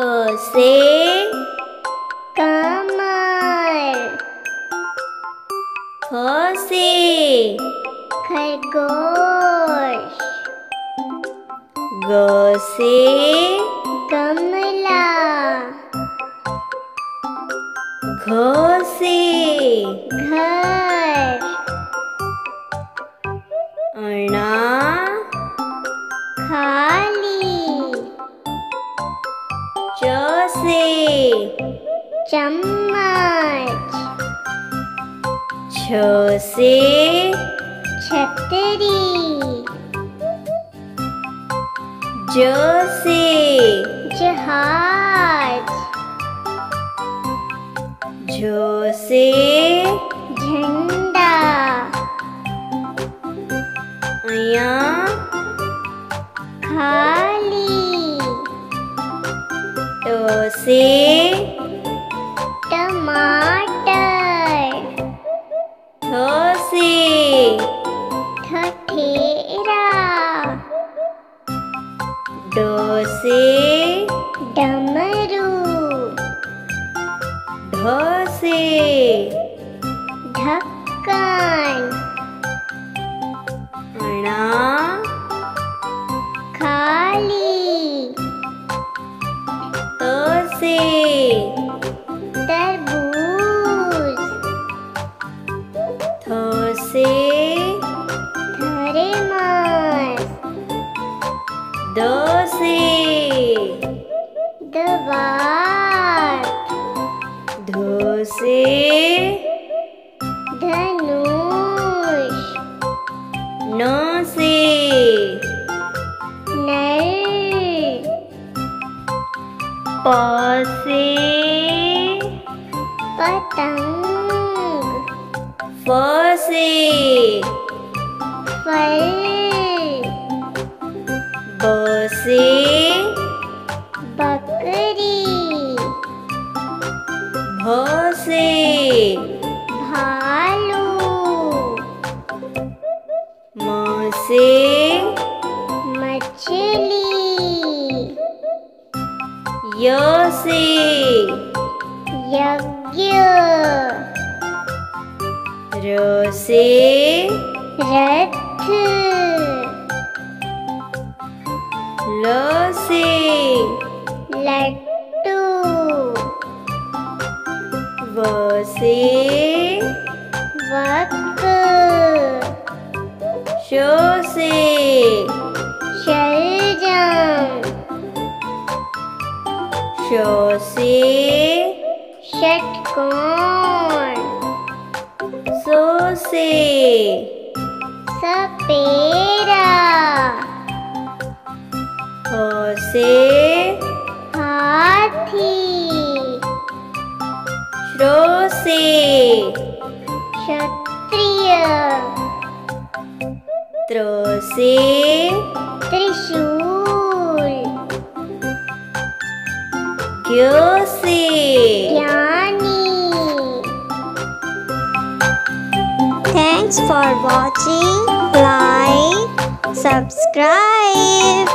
से कमर ख से खरगोश। ग से गमला घ से घर। अणा से चम्मच छ से छतरी ज से जहाज़ झ से झंडा अया से टमाटर। थ से ठठेरा। ड से डमरू। ढ से ढक्कन। से। तरबूज। थ से। थर्मस द से। दवात ध से। प से पतंग फ से य से यज्ञ र से रथ ल से लट्टू व से वक श से शलजम श से षटकोण सो से सपेरा ह से हाथी श्रो से क्षत्रिय त्र से Music. Johnny. Thanks for watching. Like, subscribe.